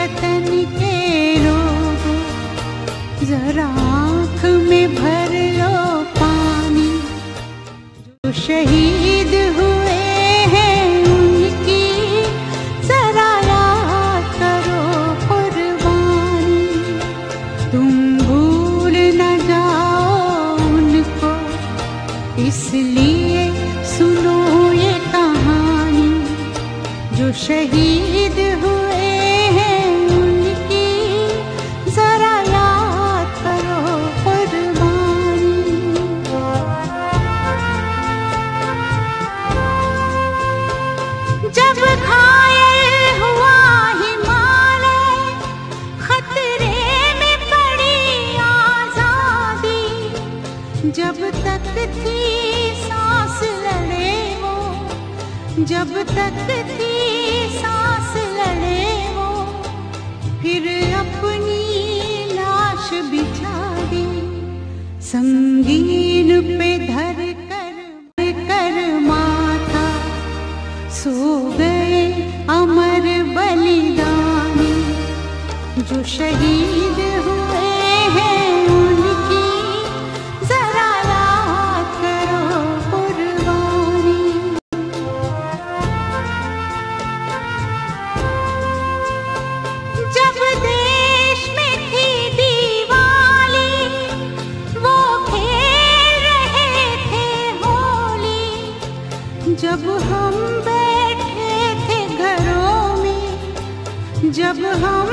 वतन के लोगो, जरा आँख में भर लो पानी। जो शहीद हुए हैं उनकी, जरा याद करो कुर्बानी। तुम भूल न जाओ उनको, इसलिए सुनो ये कहानी। जो शहीद हुए जब तक थी सांस लड़े वो, जब तक थी सांस लड़े वो, फिर अपनी लाश बिछा दी। संगीन पे धर कर कर माथा, सो गए अमर बलिदानी। जो शहीद जब हम बैठे थे घरों में जब हम